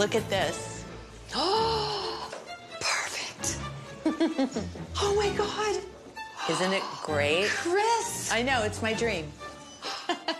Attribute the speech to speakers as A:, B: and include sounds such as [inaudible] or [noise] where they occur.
A: Look at this.
B: Oh, [gasps] Perfect. [laughs] oh my God.
A: Isn't it great? [gasps]
B: Chris.
A: I know, it's my dream. [gasps] [laughs]